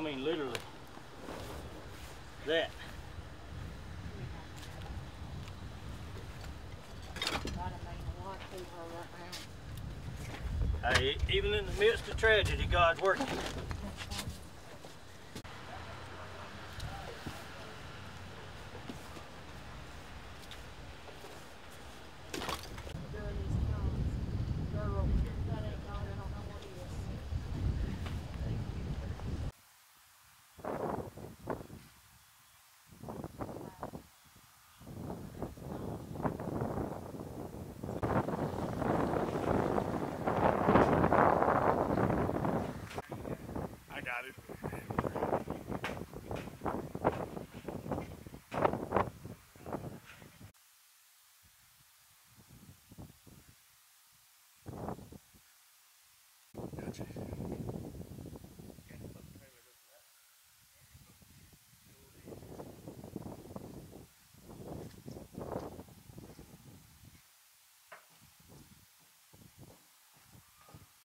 mean literally. That. Hey, even in the midst of tragedy, God's working. 感觉。